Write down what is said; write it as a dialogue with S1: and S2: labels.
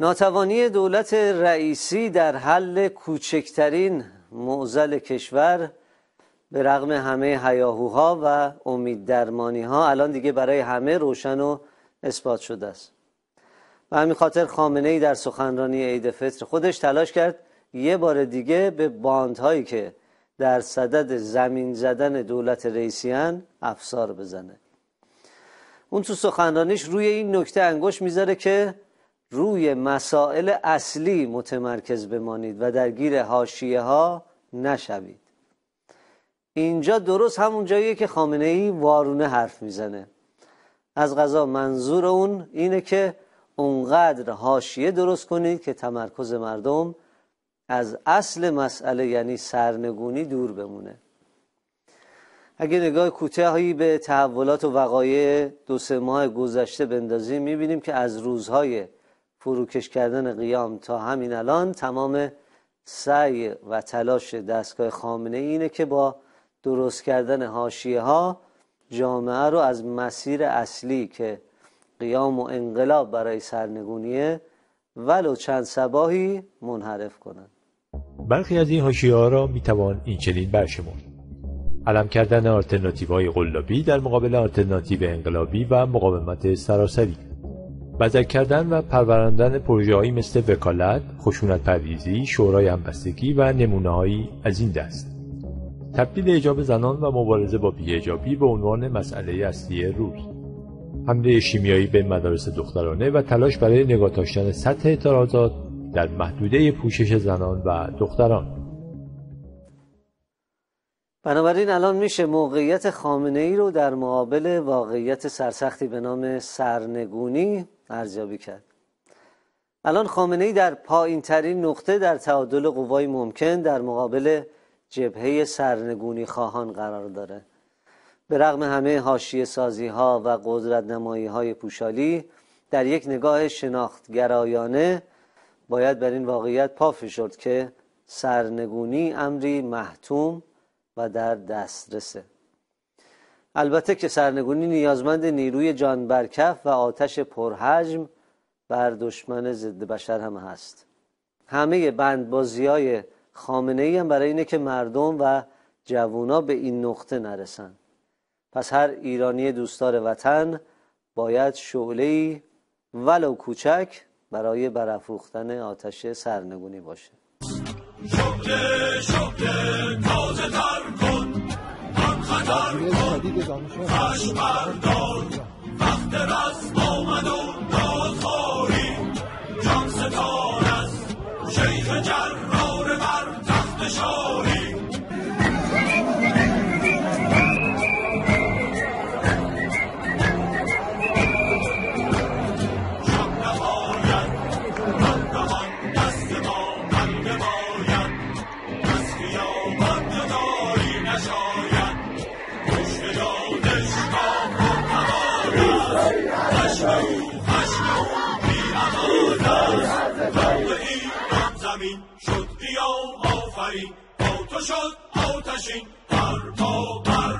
S1: ناتوانی دولت رئیسی در حل کوچکترین معزل کشور به رغم همه هیاهوها و امید درمانی ها الان دیگه برای همه روشن و اثبات شده است. و همین خاطر خامنه ای در سخنرانی عید فطر خودش تلاش کرد یه بار دیگه به باندهایی که در صدد زمین زدن دولت رئیسیان افسار بزنه. اون تو سخنرانیش روی این نکته انگوش می‌ذاره که روی مسائل اصلی متمرکز بمانید و درگیر حاشیه ها نشوید. اینجا درست همون جاییه که خامنه ای وارونه حرف می‌زنه. از غذا منظور اون اینه که اونقدر حاشیه درست کنید که تمرکز مردم از اصل مسئله یعنی سرنگونی دور بمونه. اگه نگاه کوتاهی به تحولات و وقایع دو سه ماه گذشته بندازیم می‌بینیم که از روزهای فروکش کردن قیام تا همین الان تمام سعی و تلاش دستگاه خامنه اینه که با درست کردن هاشیه ها جامعه رو از مسیر اصلی که قیام و انقلاب برای سرنگونیه ولو چند سباهی منحرف کنند
S2: برخی از این هاشیه ها را می توان این چنین برشمرد. علم کردن آلترناتیو های قلابی در مقابل آلترناتیو انقلابی و مقاومت سراسری. بزک کردن و پروراندن پروژههایی مثل وکالت، خشونت پرویزی، شورای همبستگی و نمونه از این دست. تبدیل اجاب زنان و مبارزه با بیهجابی به عنوان مسئله اصلی روز. حمله شیمیایی به مدارس دخترانه و تلاش برای نگاه داشتن سطح اعتراضات در محدوده پوشش زنان و دختران.
S1: بنابراین الان میشه موقعیت خامنه ای رو در مقابل واقعیت سرسختی به نام سرنگونی ارزیابی کرد. الان خامنه ای در پایین ترین نقطه در تعادل قوای ممکن در مقابل جبهه سرنگونی خواهان قرار داره. به رغم همه هاشی سازی ها و قدرت نمایی های پوشالی در یک نگاه شناخت گرایانه باید بر این واقعیت پا فشرد که سرنگونی امری محتوم و در دسترسه. البته که سرنگونی نیازمند نیروی جان برکف و آتش پرحجم بر دشمن ضد بشر هم هست. همه بندبازی های خامنه ای هم برای اینه که مردم و جوونا به این نقطه نرسن. پس هر ایرانی دوستدار وطن باید شعله ولو کوچک برای برافروختن آتش سرنگونی باشه. شعله شعله تازه وقت رسم آمد و آفرین آتش شد آتشین بر ما بر